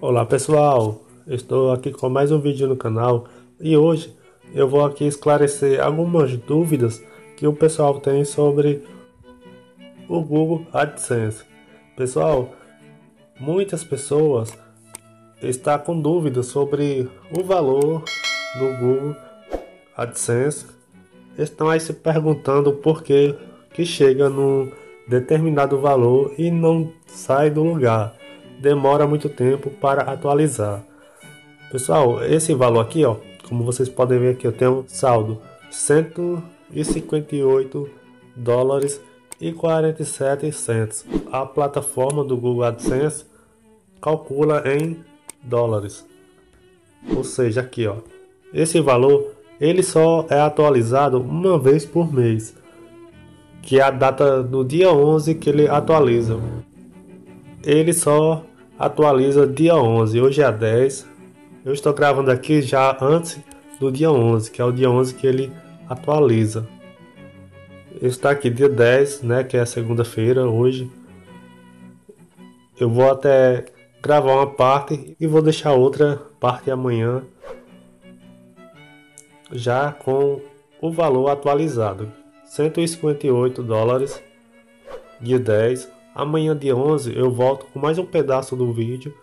Olá pessoal, estou aqui com mais um vídeo no canal e hoje eu vou aqui esclarecer algumas dúvidas que o pessoal tem sobre o Google AdSense. Pessoal, muitas pessoas estão com dúvidas sobre o valor do Google AdSense, estão aí se perguntando por que que chega num determinado valor e não sai do lugar demora muito tempo para atualizar. Pessoal, esse valor aqui, ó, como vocês podem ver aqui, eu tenho saldo 158 dólares e 47 centos. A plataforma do Google AdSense calcula em dólares. Ou seja, aqui, ó, esse valor ele só é atualizado uma vez por mês, que é a data do dia 11 que ele atualiza. Ele só atualiza dia 11, hoje é 10. Eu estou gravando aqui já antes do dia 11, que é o dia 11 que ele atualiza. Está aqui dia 10, né, que é segunda-feira hoje. Eu vou até gravar uma parte e vou deixar outra parte amanhã já com o valor atualizado. 158 dólares dia 10 Amanhã, dia 11, eu volto com mais um pedaço do vídeo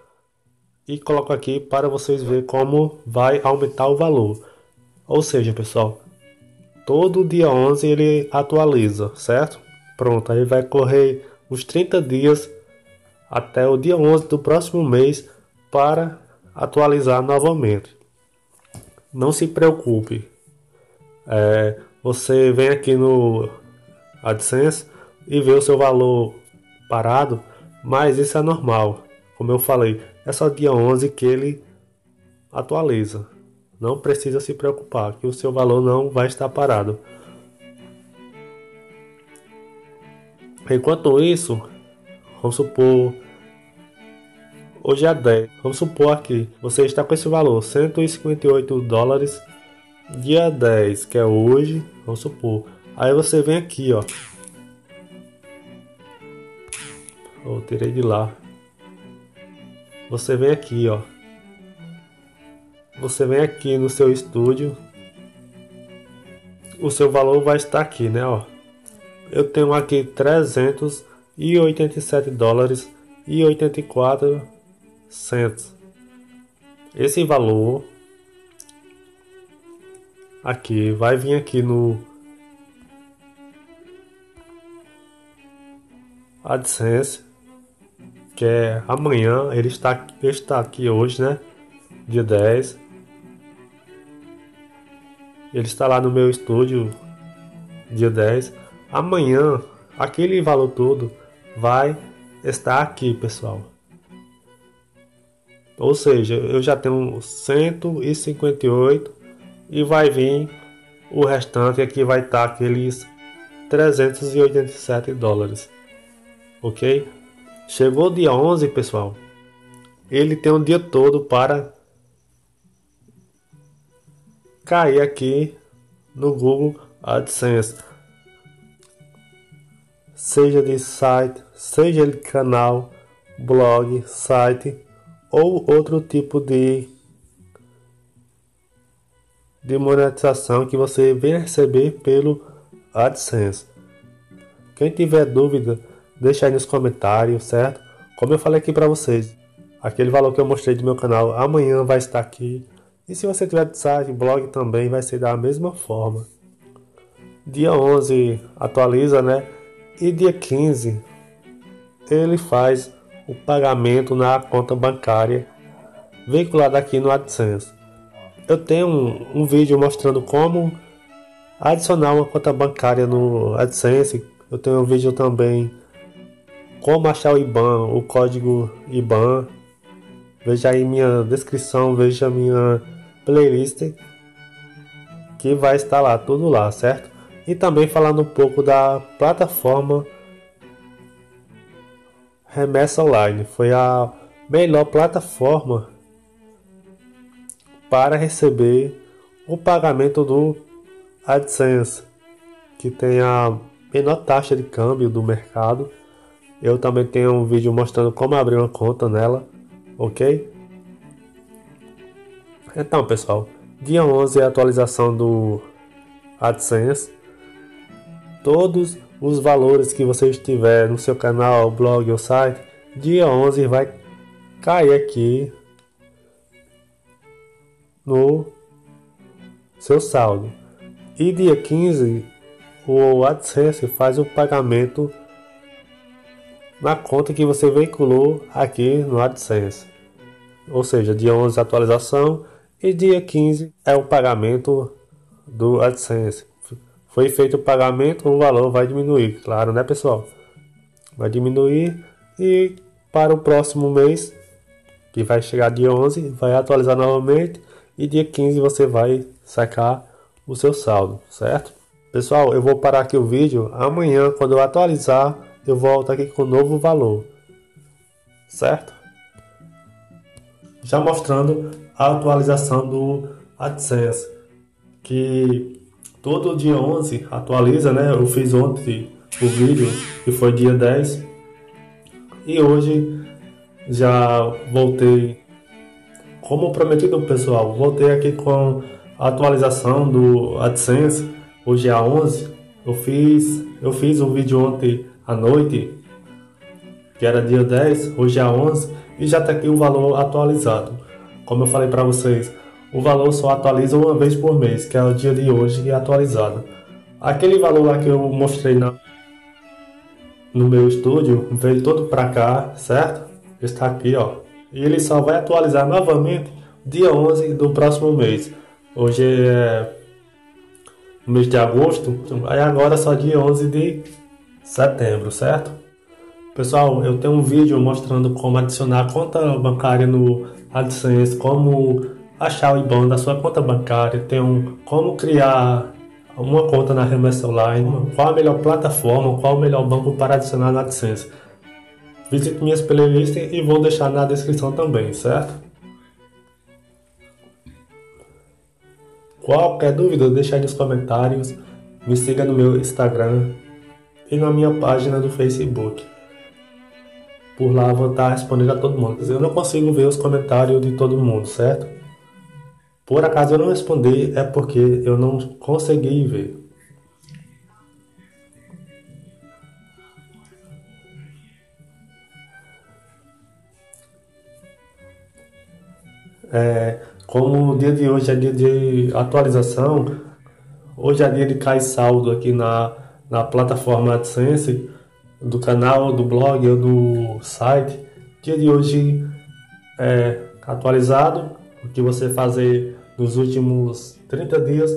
e coloco aqui para vocês verem como vai aumentar o valor. Ou seja, pessoal, todo dia 11 ele atualiza, certo? Pronto, aí vai correr os 30 dias até o dia 11 do próximo mês para atualizar novamente. Não se preocupe, é, você vem aqui no AdSense e vê o seu valor parado, mas isso é normal. Como eu falei, é só dia 11 que ele atualiza. Não precisa se preocupar que o seu valor não vai estar parado. Enquanto isso, vamos supor hoje é 10. Vamos supor aqui, você está com esse valor 158 dólares dia 10, que é hoje, vamos supor. Aí você vem aqui, ó, Eu tirei de lá. Você vem aqui, ó. Você vem aqui no seu estúdio. O seu valor vai estar aqui, né, ó. Eu tenho aqui 387 dólares e 84 centos. Esse valor aqui vai vir aqui no AdSense que é amanhã, ele está, ele está aqui hoje, né? Dia 10. Ele está lá no meu estúdio, dia 10. Amanhã, aquele valor todo vai estar aqui, pessoal. Ou seja, eu já tenho 158 e vai vir o restante aqui vai estar aqueles 387 dólares. OK? Chegou o dia 11, pessoal. Ele tem um dia todo para cair aqui no Google AdSense. Seja de site, seja de canal, blog, site ou outro tipo de de monetização que você venha receber pelo AdSense. Quem tiver dúvida deixa aí nos comentários, certo? Como eu falei aqui para vocês, aquele valor que eu mostrei do meu canal amanhã vai estar aqui. E se você tiver site, blog também vai ser da mesma forma. Dia 11 atualiza, né? E dia 15 ele faz o pagamento na conta bancária veiculada aqui no AdSense. Eu tenho um, um vídeo mostrando como adicionar uma conta bancária no AdSense. Eu tenho um vídeo também como achar o IBAN, o código IBAN. Veja aí minha descrição, veja minha playlist que vai estar lá, tudo lá, certo? E também falando um pouco da plataforma Remessa Online. Foi a melhor plataforma para receber o pagamento do AdSense, que tem a menor taxa de câmbio do mercado eu também tenho um vídeo mostrando como abrir uma conta nela, ok? Então, pessoal, dia 11 é a atualização do AdSense. Todos os valores que você tiver no seu canal, blog ou site, dia 11 vai cair aqui no seu saldo. E dia 15 o AdSense faz o pagamento na conta que você veiculou aqui no AdSense. Ou seja, dia 11 atualização e dia 15 é o pagamento do AdSense. Foi feito o pagamento, o valor vai diminuir, claro, né, pessoal? Vai diminuir e para o próximo mês, que vai chegar dia 11, vai atualizar novamente e dia 15 você vai sacar o seu saldo, certo? Pessoal, eu vou parar aqui o vídeo. Amanhã, quando eu atualizar, eu volto aqui com o novo valor. Certo? Já mostrando a atualização do AdSense. Que todo dia 11 atualiza, né? Eu fiz ontem o vídeo, que foi dia 10. E hoje já voltei, como prometido pessoal, voltei aqui com a atualização do AdSense Hoje é a 11. Eu fiz, eu fiz um vídeo ontem à noite, que era dia 10, hoje é a 11 e já está aqui o valor atualizado. Como eu falei para vocês, o valor só atualiza uma vez por mês, que é o dia de hoje e atualizado. Aquele valor lá que eu mostrei na, no meu estúdio veio todo para cá, certo? Está aqui, ó. E ele só vai atualizar novamente dia 11 do próximo mês. Hoje é mês de agosto, aí agora só dia 11 de setembro, certo? Pessoal, eu tenho um vídeo mostrando como adicionar conta bancária no AdSense, como achar o IBAN da sua conta bancária, tem um, como criar uma conta na remessa online, qual a melhor plataforma, qual o melhor banco para adicionar no AdSense. Visite minhas playlists e vou deixar na descrição também, certo? Qualquer dúvida, deixa aí nos comentários. Me siga no meu Instagram e na minha página do Facebook. Por lá vou estar respondendo a todo mundo. Eu não consigo ver os comentários de todo mundo, certo? Por acaso eu não respondi, é porque eu não consegui ver. É, como o dia de hoje é dia de atualização, hoje é dia de cair saldo aqui na, na plataforma AdSense do canal, do blog ou do site. Dia de hoje é atualizado, o que você fazer nos últimos 30 dias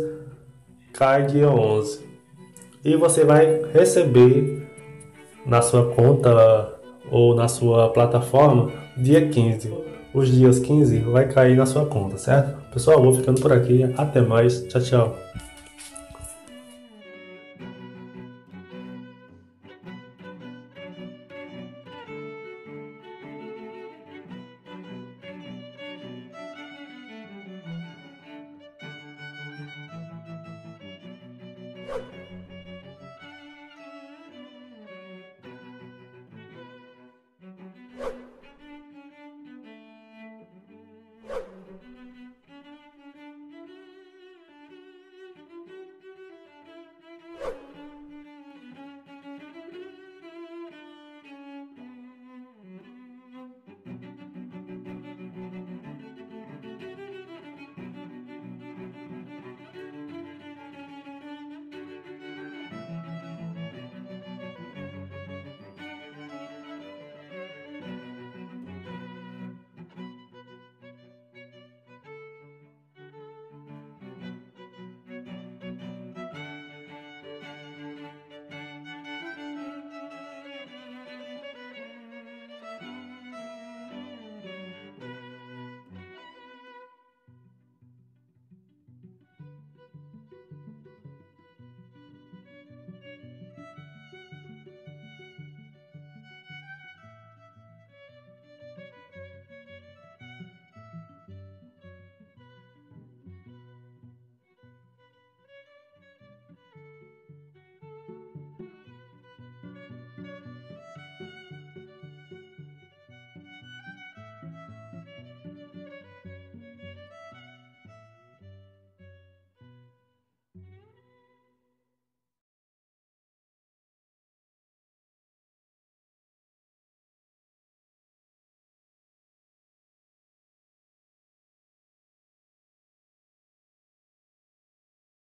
cai dia 11. E você vai receber na sua conta ou na sua plataforma dia 15 os dias 15 vai cair na sua conta, certo? Pessoal, vou ficando por aqui. Até mais. Tchau, tchau. you